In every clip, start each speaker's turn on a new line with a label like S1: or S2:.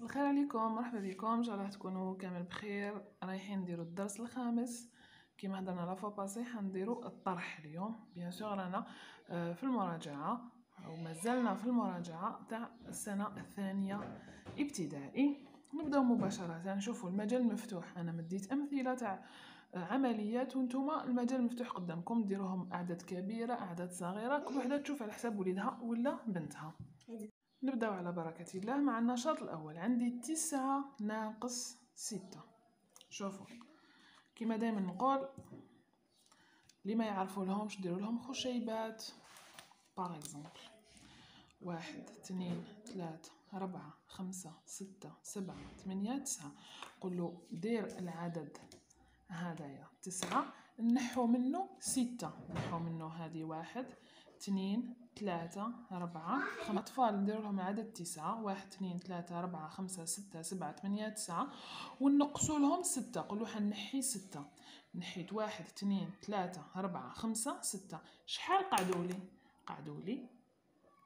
S1: الخير عليكم مرحبا بكم إن شاء الله تكونوا كامل بخير. رايحين نديروا الدرس الخامس. كما هضرنا la fois passée حنديروا الطرح اليوم. bien sûr رانا آه، في المراجعة أو مازلنا في المراجعة تاع السنة الثانية ابتدائي. نبداو مباشرة نشوفوا المجال مفتوح. أنا مديت أمثلة تاع آه، عمليات وأنتم المجال مفتوح قدامكم. ديروهم أعداد كبيرة أعداد صغيرة كل وحدة تشوف على حساب وليدها ولا بنتها. نبداو على بركة الله مع النشاط الأول. عندي تسعة ناقص ستة. شوفوا. كما دايما نقول اللي ما يعرفوا لهمش ديروا لهم خشيبات. باغ اكزومبل واحد اثنين ثلاثة أربعة خمسة ستة سبعة ثمانية تسعة. قولوا دير العدد هذايا. تسعة نحو منه ستة. نحو منه هذه واحد. اثنين ثلاثة أربعة. خمسة أطفال ندير لهم عدد تسعة. واحد اثنين ثلاثة أربعة خمسة ستة سبعة ثمانية تسعة. ونقصوا لهم ستة. قولوا حنحي ستة. نحيت واحد اثنين ثلاثة أربعة خمسة ستة. شحال قعدوا لي؟ قعدوا لي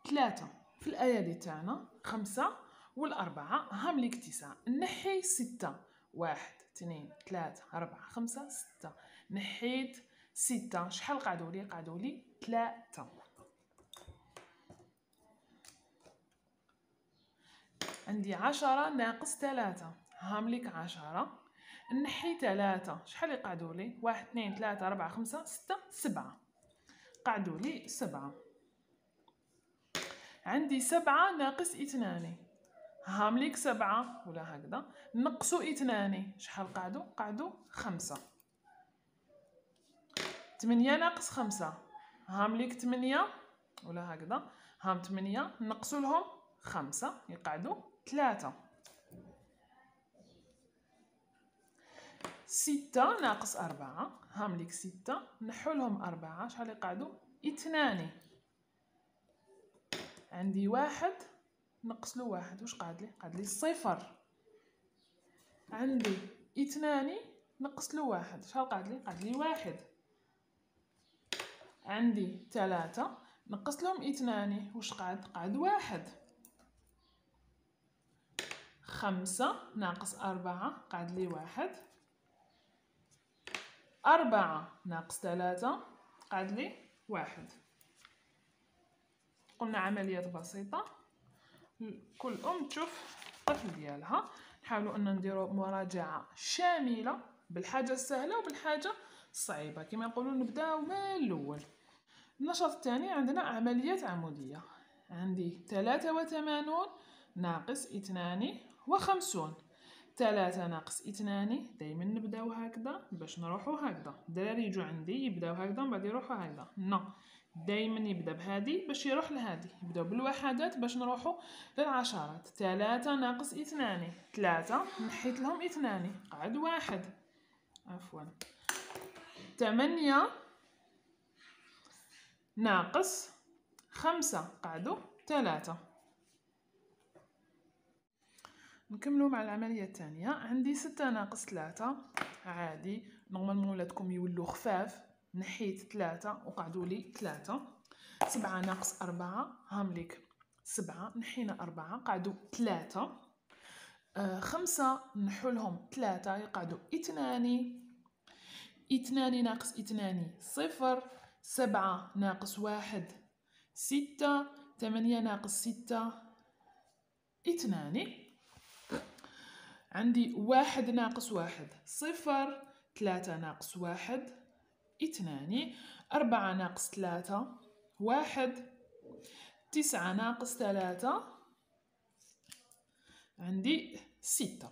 S1: ثلاثة. في الأيادي تاعنا خمسة والأربعة. هم ليك تسعة. نحي ستة. واحد اثنين ثلاثة أربعة خمسة ستة. نحيت ستة. شحال قعدوا لي؟ قعدوا لي ثلاثة. عندي عشرة ناقص ثلاثة هاملك عشرة. نحي ثلاثة شحال يقعدوا لي؟ واحد اثنين ثلاثة أربعة خمسة ستة سبعة. قعدوا لي سبعة. عندي سبعة ناقص اثنان. هاملك سبعة. ولا هكذا. نقصوا اثنان. شحال قعدوا؟ قعدوا خمسة. ثمانية ناقص خمسة. هاملك ثمانية. ولا هكذا. هام ثمانية. نقصوا لهم خمسة. يقعدوا ثلاثة. ستة ناقص أربعة. هاملك ستة. نحولهم أربعة. شحال يقعدوا؟ اثنان. عندي واحد. نقص له واحد. واش قعد لي؟ قعد لي صفر. عندي اثنان. نقص له واحد. شحال قعد لي؟ قعد لي واحد. عندي ثلاثة. نقص لهم اثنان. واش قعد قعد واحد. خمسة ناقص أربعة قعد لي واحد. أربعة ناقص ثلاثة قعد لي واحد. قلنا عمليات بسيطة. كل أم تشوف الطفل ديالها. نحاولوا أن نديرو مراجعة شاملة بالحاجة السهلة وبالحاجة الصعيبة. كما يقولون نبداو من الأول. النشاط الثاني عندنا عمليات عمودية. عندي ثلاثة وثمانون ناقص اثنان وخمسون. ثلاثة ناقص اثنان دايما نبدأو هكذا باش نروحو هكذا. الدراري يجوا عندي يبدأو هكذا من بعد يروحو هكذا. نو دايما يبدأ بهادي باش يروح لهادي. يبدأو بالوحدات باش نروحو للعشرات. ثلاثة ناقص اثنان ثلاثة نحيت لهم اثنان. قعد واحد. عفوا. ثمانية ناقص خمسة قعدوا ثلاثة. نكملوا مع العملية الثانية عندي ستة ناقص ثلاثة. عادي. نورمالمون ولادكم يولوا خفاف نحيت ثلاثة وقعدوا لي ثلاثة. سبعة ناقص أربعة. هامليك سبعة نحينا أربعة. قعدوا ثلاثة. آه خمسة نحولهم ثلاثة. يقعدوا اثنان اثنان ناقص اثنان صفر. سبعة ناقص واحد ستة. ثمانية ناقص ستة. اثنان عندي واحد ناقص واحد. صفر ثلاثة ناقص واحد اثنان. أربعة ناقص ثلاثة واحد. تسعة ناقص ثلاثة عندي ستة.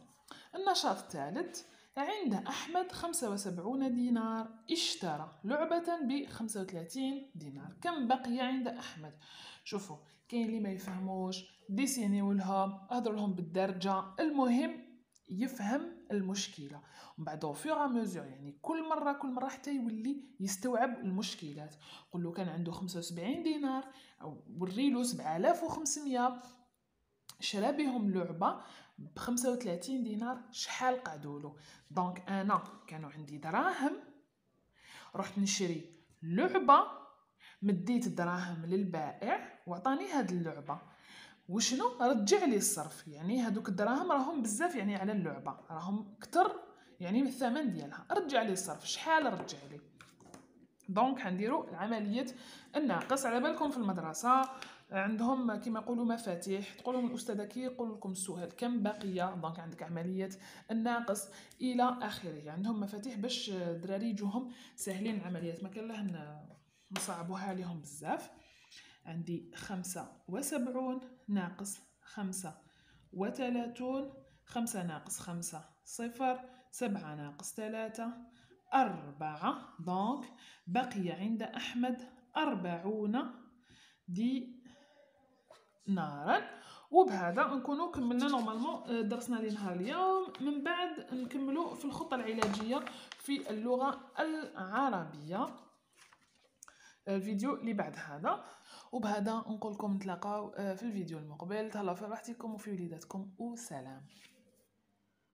S1: النشاط الثالث عند أحمد خمسة وسبعون دينار اشترى لعبة بخمسة وثلاثين دينار. كم بقي عند أحمد؟ شوفوا كاين اللي ما يفهموش dessinez لهم اهضروا لهم بالدارجة. المهم يفهم المشكلة. ومن بعد au fur et à mesure يعني كل مرة كل مرة حتى يولي يستوعب المشكلات. قول له كان عنده 75 دينار أو وريلو 7500 شرا بهم لعبة ب 35 دينار شحال قعدوا له؟ donc أنا كانوا عندي دراهم رحت نشري لعبة مديت الدراهم للبائع وعطاني هاد اللعبة. وشنو؟ رجع لي الصرف. يعني هذوك الدراهم راهم بزاف يعني على اللعبة. راهم كتر يعني من الثمن ديالها. رجع لي الصرف. شحال رجع لي؟ donc حنديرو عمليه الناقص. على بالكم في المدرسة عندهم كما يقولوا مفاتيح. تقول لهم الأستاذة كي يقول لكم السؤال كم بقيه donc عندك عملية الناقص إلى آخره. عندهم مفاتيح باش الدراري يجوهم ساهلين العمليات. ما كان له نصعبوها عليهم بزاف. عندي خمسة وسبعون ناقص خمسة وثلاثون خمسة ناقص خمسة صفر سبعة ناقص ثلاثة أربعة. دونك بقي عند أحمد أربعون. دي نارا. وبهذا نكونوا كملنا نورمالمون درسنا لنهار اليوم. من بعد نكملوا في الخطة العلاجية في اللغة العربية. الفيديو اللي بعد هذا. وبهذا نقول لكم نتلاقاو في الفيديو المقبل. تهلاو في راحتكم وفي وليداتكم وسلام.